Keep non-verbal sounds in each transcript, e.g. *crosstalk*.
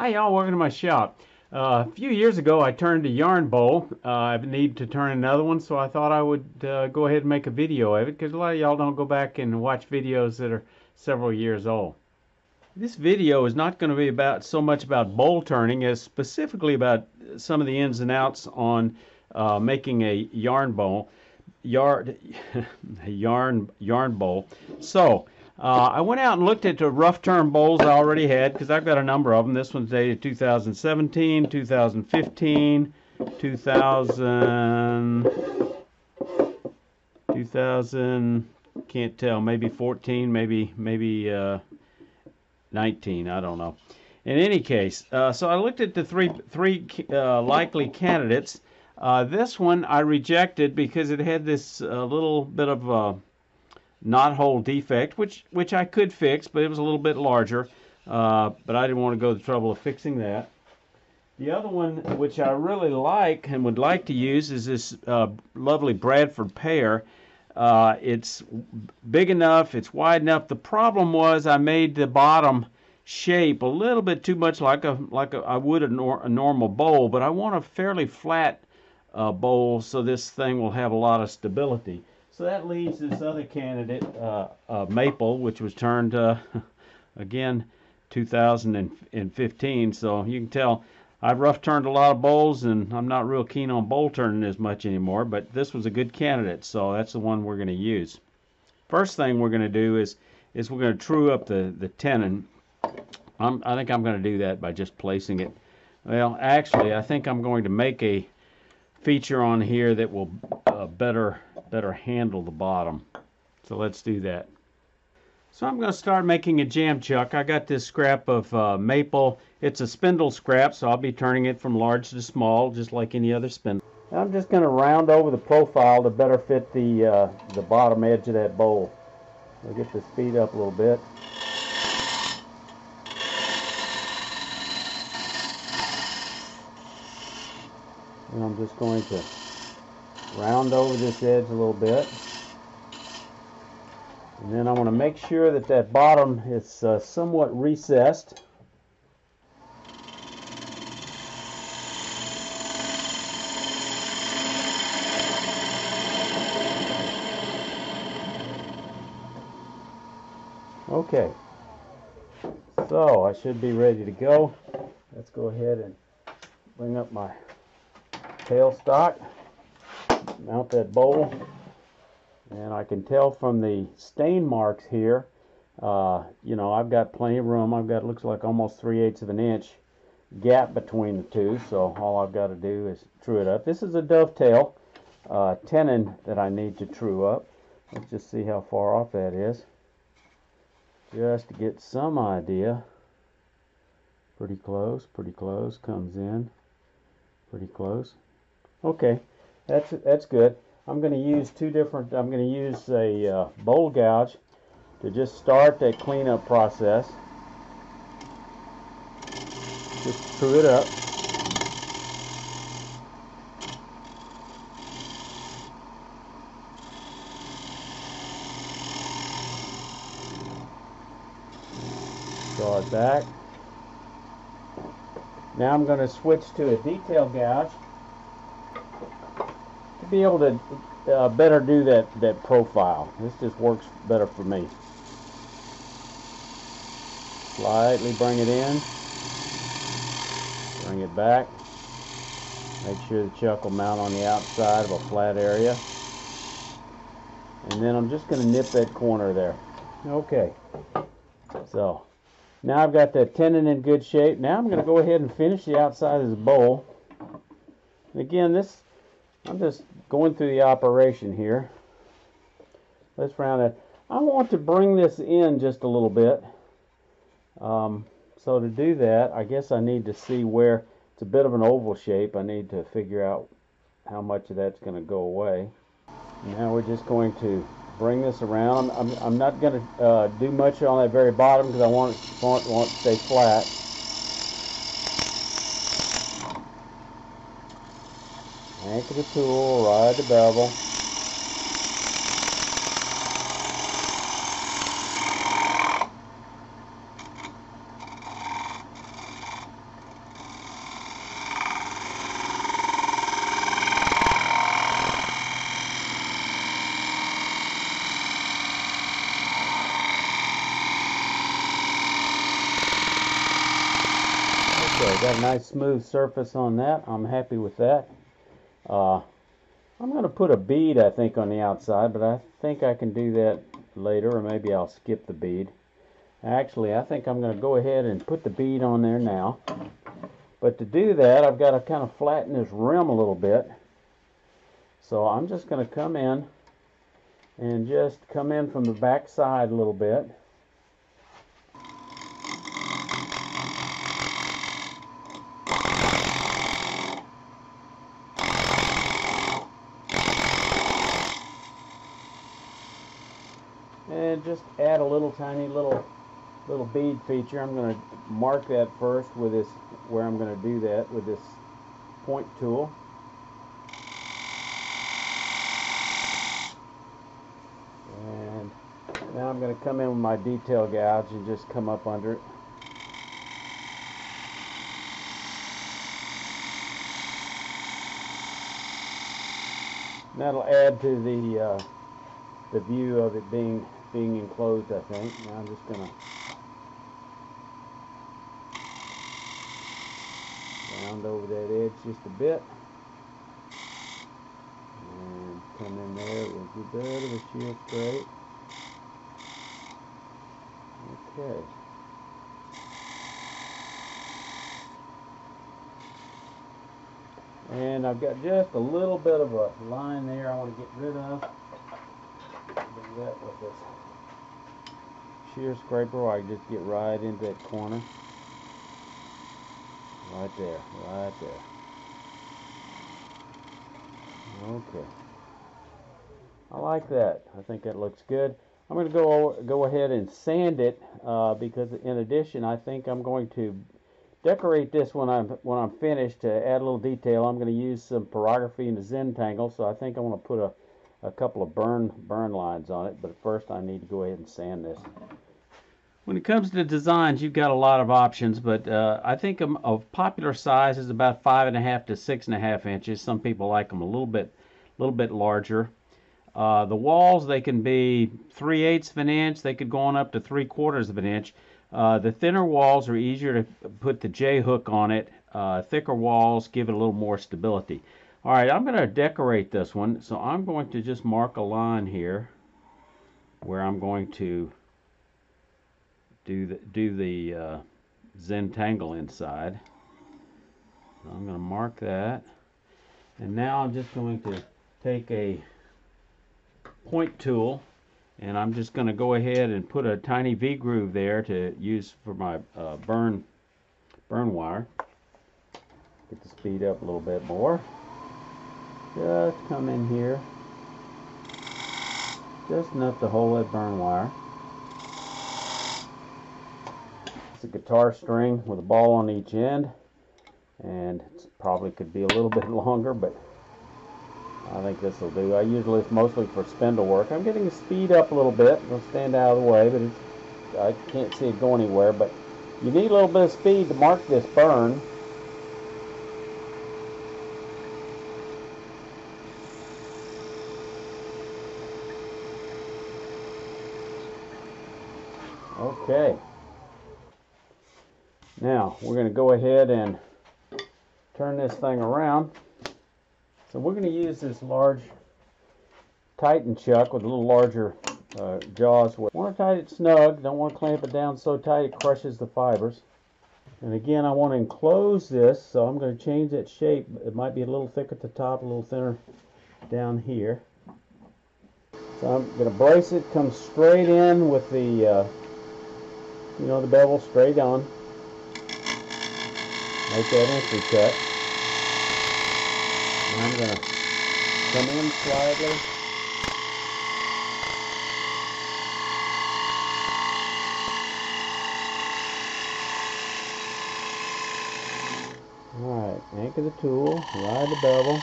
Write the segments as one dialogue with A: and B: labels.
A: Hi y'all, welcome to my shop. Uh, a few years ago I turned a yarn bowl. Uh, I need to turn another one so I thought I would uh, go ahead and make a video of it because a lot of y'all don't go back and watch videos that are several years old. This video is not going to be about so much about bowl turning as specifically about some of the ins and outs on uh, making a yarn bowl yarn *laughs* yarn yarn bowl so uh, I went out and looked at the rough turn bowls I already had because I've got a number of them. This one's dated 2017, 2015, 2000, 2000, can't tell, maybe 14, maybe maybe uh, 19, I don't know. In any case, uh, so I looked at the three three uh, likely candidates. Uh, this one I rejected because it had this uh, little bit of knot hole defect, which which I could fix, but it was a little bit larger. Uh, but I didn't want to go to the trouble of fixing that. The other one, which I really like and would like to use, is this uh, lovely Bradford pear. Uh, it's big enough, it's wide enough. The problem was I made the bottom shape a little bit too much like a like a, I would a, nor, a normal bowl, but I want a fairly flat uh, bowl so this thing will have a lot of stability. So that leaves this other candidate, uh, uh, Maple, which was turned uh, *laughs* again 2015. So you can tell I've rough turned a lot of bowls, and I'm not real keen on bowl turning as much anymore. But this was a good candidate, so that's the one we're going to use. First thing we're going to do is is we're going to true up the the tenon. I'm, I think I'm going to do that by just placing it. Well, actually, I think I'm going to make a feature on here that will uh, better better handle the bottom. So let's do that. So I'm going to start making a jam chuck. I got this scrap of uh, maple. It's a spindle scrap, so I'll be turning it from large to small, just like any other spindle. I'm just going to round over the profile to better fit the uh, the bottom edge of that bowl. I'll get the speed up a little bit. And I'm just going to round over this edge a little bit. And then I want to make sure that that bottom is uh, somewhat recessed. Okay, so I should be ready to go. Let's go ahead and bring up my tailstock mount that bowl. And I can tell from the stain marks here uh, you know I've got plenty of room. I've got looks like almost 3 eighths of an inch gap between the two. So all I've got to do is true it up. This is a dovetail uh, tenon that I need to true up. Let's just see how far off that is. Just to get some idea. Pretty close pretty close. Comes in. Pretty close. Okay that's that's good. I'm going to use two different, I'm going to use a uh, bowl gouge to just start that cleanup process. Just screw it up. Draw it back. Now I'm going to switch to a detail gouge be able to uh, better do that, that profile. This just works better for me. Slightly bring it in. Bring it back. Make sure the chuck will mount on the outside of a flat area. And then I'm just going to nip that corner there. Okay. So, now I've got that tenon in good shape. Now I'm going to go ahead and finish the outside of this bowl. Again, this I'm just going through the operation here. Let's round it. I want to bring this in just a little bit. Um, so to do that, I guess I need to see where it's a bit of an oval shape. I need to figure out how much of that's going to go away. Now we're just going to bring this around. I'm, I'm not going to uh, do much on that very bottom because I want it, want, want it to stay flat. Anchor the tool, ride the bevel. Okay, got a nice smooth surface on that. I'm happy with that. Uh, I'm going to put a bead, I think, on the outside, but I think I can do that later, or maybe I'll skip the bead. Actually, I think I'm going to go ahead and put the bead on there now. But to do that, I've got to kind of flatten this rim a little bit. So I'm just going to come in and just come in from the back side a little bit. Just add a little tiny little little bead feature. I'm going to mark that first with this, where I'm going to do that with this point tool. And now I'm going to come in with my detail gouge and just come up under it. That'll add to the uh, the view of it being being enclosed I think. Now I'm just gonna round over that edge just a bit and come in there with a bit of a shear scrape. Okay. And I've got just a little bit of a line there I want to get rid of. That with this shear scraper I just get right into that corner. Right there, right there. Okay. I like that. I think that looks good. I'm going to go go ahead and sand it uh, because in addition I think I'm going to decorate this when I'm when I'm finished to add a little detail. I'm going to use some pyrography and a Zentangle so I think I want to put a, a couple of burn burn lines on it but first I need to go ahead and sand this. When it comes to designs, you've got a lot of options, but uh, I think a, popular size is about five and a half to six and a half inches. Some people like them a little bit, little bit larger. Uh, the walls they can be three eighths of an inch. They could go on up to three quarters of an inch. Uh, the thinner walls are easier to put the J hook on it. Uh, thicker walls give it a little more stability. All right, I'm going to decorate this one, so I'm going to just mark a line here where I'm going to do the, do the uh, Zentangle inside. So I'm going to mark that. And now I'm just going to take a point tool and I'm just going to go ahead and put a tiny V-groove there to use for my uh, burn burn wire. Get the speed up a little bit more. Just come in here. Just enough to hold that burn wire. It's a guitar string with a ball on each end and it probably could be a little *laughs* bit longer but I think this will do. I usually it's mostly for spindle work. I'm getting the speed up a little bit. It'll stand out of the way but I can't see it go anywhere but you need a little bit of speed to mark this burn. Okay. Now, we're going to go ahead and turn this thing around. So we're going to use this large Titan chuck with a little larger uh, jaws. Want to tie it snug, don't want to clamp it down so tight it crushes the fibers. And again, I want to enclose this, so I'm going to change that shape. It might be a little thick at the top, a little thinner down here. So I'm going to brace it, come straight in with the, uh, you know, the bevel straight on. Make that entry cut. And I'm going to come in slightly. Alright, anchor the tool, ride the bevel.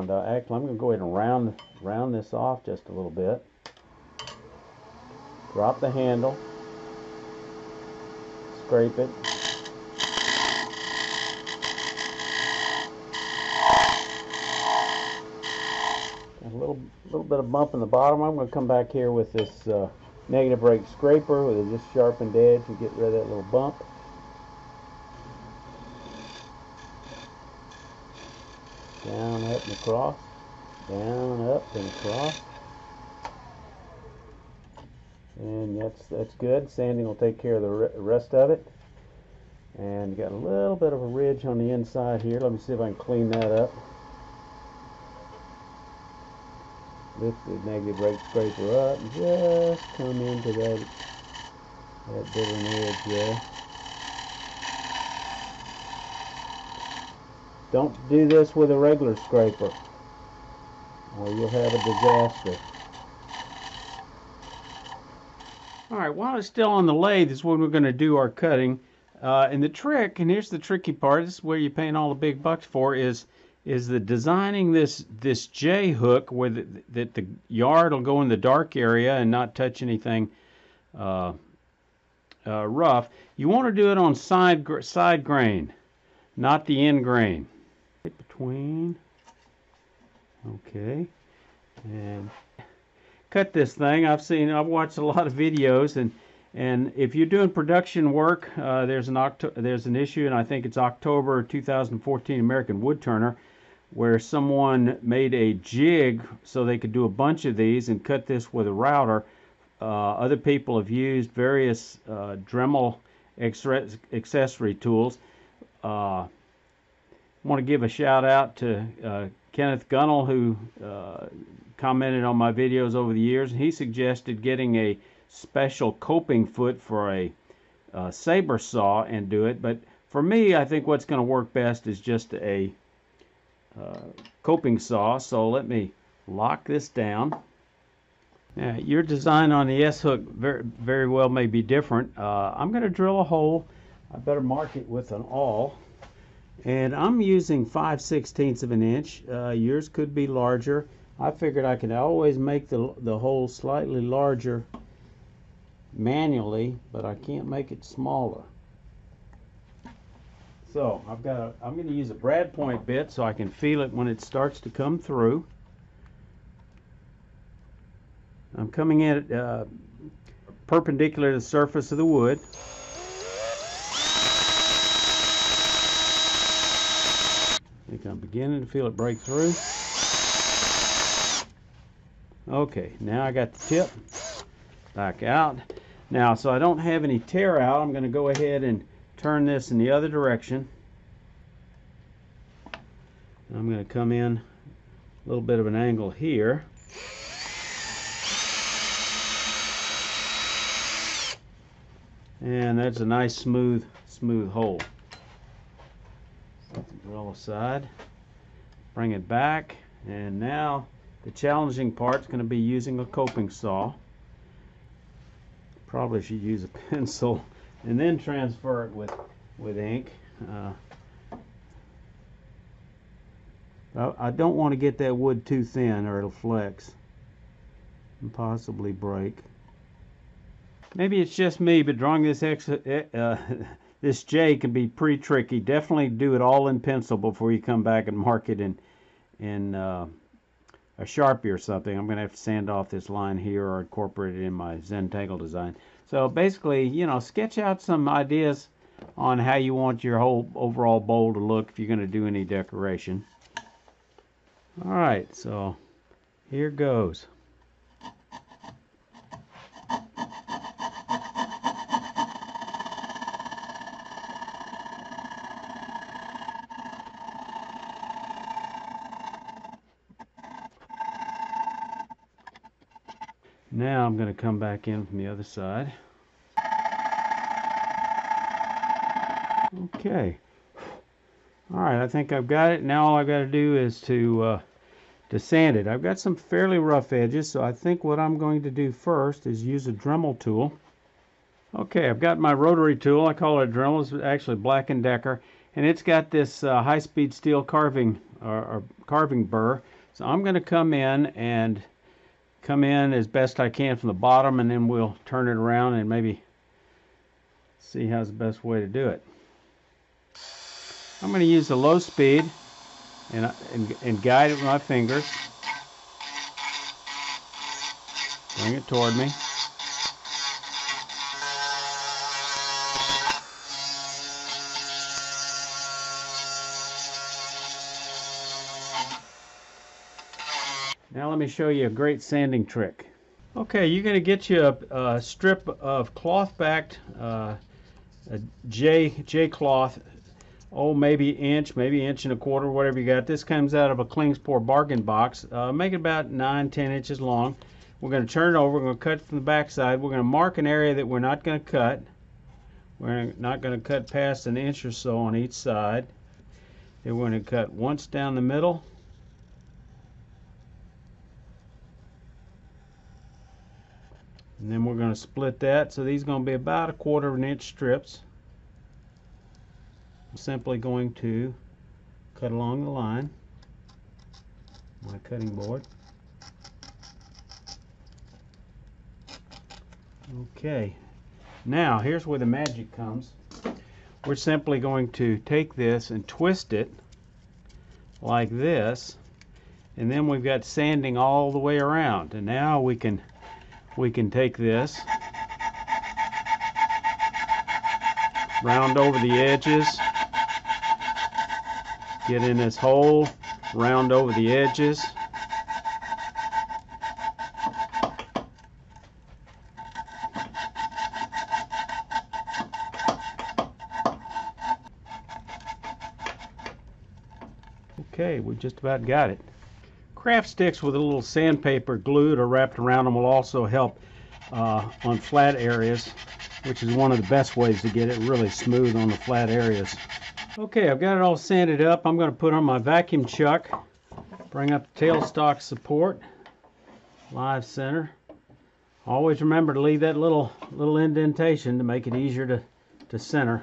A: And uh, actually, I'm going to go ahead and round round this off just a little bit. Drop the handle. Scrape it. a little little bit of bump in the bottom. I'm going to come back here with this uh, negative rake scraper with a just sharpened edge to get rid of that little bump. Down, up, and across. Down, up, and across. And that's that's good. Sanding will take care of the rest of it. And got a little bit of a ridge on the inside here. Let me see if I can clean that up. lift the negative rake scraper up and just come into that that bit of an edge there. Don't do this with a regular scraper or you'll have a disaster. Alright, while it's still on the lathe is when we're going to do our cutting. Uh, and the trick, and here's the tricky part, this is where you're paying all the big bucks for, is is the designing this this J hook where the, that the yard will go in the dark area and not touch anything uh, uh, rough. You want to do it on side side grain, not the end grain. Between, okay, and cut this thing. I've seen, I've watched a lot of videos, and and if you're doing production work, uh, there's an Octo there's an issue, and I think it's October 2014 American Woodturner where someone made a jig so they could do a bunch of these and cut this with a router. Uh, other people have used various uh, Dremel accessory tools. Uh, want to give a shout out to uh, Kenneth Gunnell who uh, commented on my videos over the years. He suggested getting a special coping foot for a uh, saber saw and do it. But for me, I think what's going to work best is just a uh, coping saw. So let me lock this down. Now, your design on the S-hook very, very well may be different. Uh, I'm going to drill a hole. I better mark it with an awl. And I'm using 5 16ths of an inch. Uh, yours could be larger. I figured I could always make the, the hole slightly larger manually, but I can't make it smaller. So I've got a, I'm going to use a brad point bit so I can feel it when it starts to come through. I'm coming in uh, perpendicular to the surface of the wood. I think I'm beginning to feel it break through. Okay, now I got the tip back out. Now, so I don't have any tear out, I'm going to go ahead and turn this in the other direction. I'm going to come in a little bit of an angle here. And that's a nice smooth, smooth hole. Drill aside. Bring it back. And now the challenging part is going to be using a coping saw. Probably should use a *laughs* pencil and then transfer it with, with ink. Uh, I don't want to get that wood too thin or it'll flex and possibly break. Maybe it's just me, but drawing this X, uh, uh *laughs* this J can be pretty tricky. Definitely do it all in pencil before you come back and mark it in, in uh, a Sharpie or something. I'm going to have to sand off this line here or incorporate it in my Zentangle design. So basically, you know, sketch out some ideas on how you want your whole overall bowl to look if you're going to do any decoration. All right, so here goes. Now I'm going to come back in from the other side. Okay. All right, I think I've got it. Now all I've got to do is to, uh, to sand it. I've got some fairly rough edges, so I think what I'm going to do first is use a Dremel tool. Okay, I've got my rotary tool. I call it a Dremel. It's actually Black & Decker. And it's got this uh, high-speed steel carving or, or carving burr. So I'm going to come in and come in as best I can from the bottom and then we'll turn it around and maybe see how's the best way to do it. I'm going to use the low speed and, and, and guide it with my fingers. Bring it toward me. Me show you a great sanding trick. Okay, you're going to get you a, a strip of cloth backed uh, J, J cloth, oh maybe inch, maybe inch and a quarter, whatever you got. This comes out of a Klingspor bargain box. Uh, make it about 9, 10 inches long. We're going to turn it over, we're going to cut from the back side. We're going to mark an area that we're not going to cut. We're not going to cut past an inch or so on each side. Then we're going to cut once down the middle and then we're going to split that. So these are going to be about a quarter of an inch strips. I'm simply going to cut along the line my cutting board. Okay. Now here's where the magic comes. We're simply going to take this and twist it like this. And then we've got sanding all the way around. And now we can we can take this, round over the edges, get in this hole, round over the edges. Okay, we just about got it. Craft sticks with a little sandpaper glued or wrapped around them will also help uh, on flat areas, which is one of the best ways to get it really smooth on the flat areas. Okay, I've got it all sanded up. I'm going to put on my vacuum chuck, bring up the tailstock support, live center. Always remember to leave that little little indentation to make it easier to, to center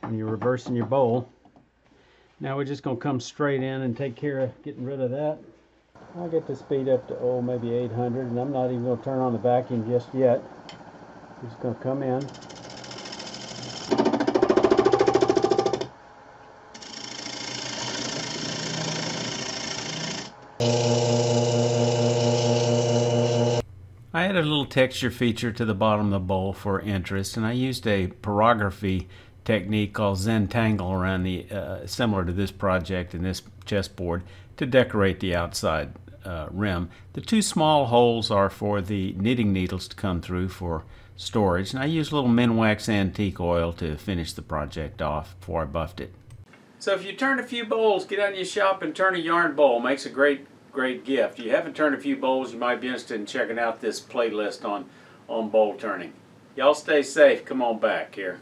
A: when you're reversing your bowl. Now we're just going to come straight in and take care of getting rid of that. I'll get the speed up to, oh, maybe 800, and I'm not even going to turn on the vacuum just yet. Just going to come in. I added a little texture feature to the bottom of the bowl for interest, and I used a pyrography technique called Zentangle around the, uh, similar to this project and this chessboard, to decorate the outside uh, rim. The two small holes are for the knitting needles to come through for storage, and I used a little Minwax antique oil to finish the project off before I buffed it. So if you turn a few bowls, get out in your shop and turn a yarn bowl. Makes a great, great gift. If you haven't turned a few bowls, you might be interested in checking out this playlist on, on bowl turning. Y'all stay safe. Come on back here.